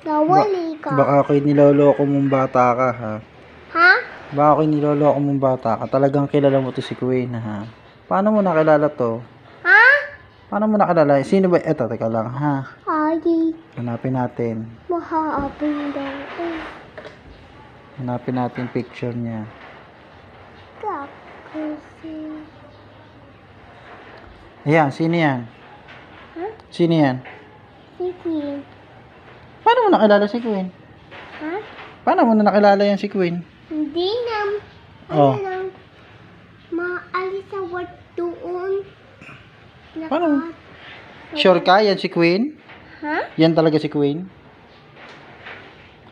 Nawali ka. Baka ako'y niloloko mong bata ka, ha? Ha? Baka ako'y niloloko mong bata ka. Talagang kilala mo to si Queen, ha? Paano mo nakilala to? Ha? Paano mo nakilala? Sino ba? Eto, teka lang, ha? Ay, Hanapin natin. mahaapin daw. Eh, Hanapin natin picture niya. kakusin. Ayan, sino yan? Ha? Sino yan? Si Queen. Paano mo nakilala si Queen? Ha? Paano mo na nakilala yan si Queen? Hindi na. Oh. Ano lang. Maalis sa work doon. Naka- Paano? Sure ka, yan si Queen? Ha? Yan talaga si Queen?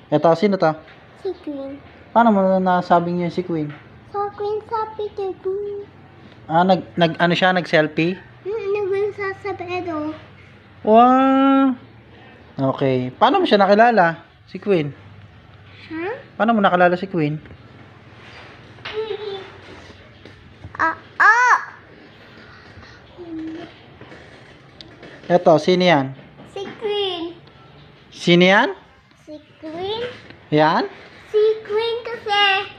Eto, sino to? Si Queen. Paano mo na nasabing yun si Queen? Sa Queen sabi to Queen. Ah, nag, nag, ano siya, nag-selfie? Sa sabedo. Wow! Okay. Paano mo siya nakilala? Si Queen? Ha? Paano mo nakilala si Queen? Ah, ah! Eto, sino yan? Si Queen. Sino yan? Si Queen. Yan? Si Queen kasi.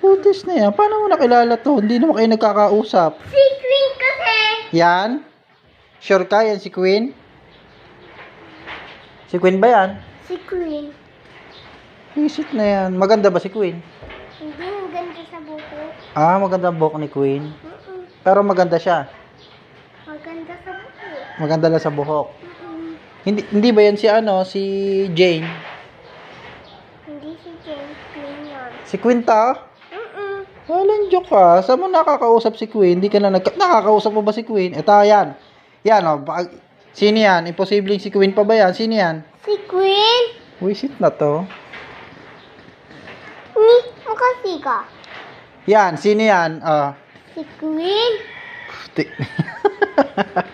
Putis na yan. Paano mo nakilala to? Hindi naman kayo nagkakausap. Si Queen kasi. Yan? Sure ka yan si Queen? Si Queen ba yan? Si Queen. Visit na yan. Maganda ba si Queen? Hindi maganda sa buko. Ah, maganda ang buhok ni Queen. Mm-mm. Pero maganda siya. Maganda sa buko. Maganda lang sa buhok. Mm-mm. Hindi hindi ba yan si ano, si Jane? Hindi si James Queen yun. Si Queen ta? Mm-mm. Walang joke ka. Saan mo nakakausap si Queen? Hindi ka na nagka- nakakausap mo ba si Queen? Ito, yan. Yan, oh. Sino yan? Imposibleng si Queen pa ba yan? Sino yan? Si Queen? Wisit na to. Ni, makasi ka. Yan, sino yan? Ah. Si Queen? ti-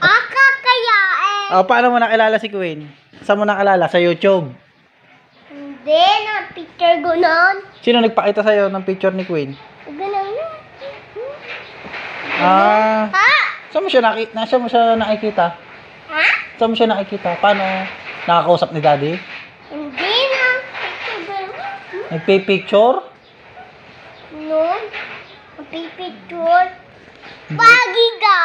Aka kaya eh. Ah, paano mo nakilala si Queen? Saan mo nakilala? Sa YouTube? Hindi na picture ko nun. Sino nagpakita sa'yo ng picture ni Queen? Ganun na. Ah, Ha? saan mo siya nakita? Saan mo siya nakikita? Saan mo siya nakikita? Paano nakakausap ni Daddy? Hindi na. Nagpipicture? Nun. Mapipicture. Pagi ka.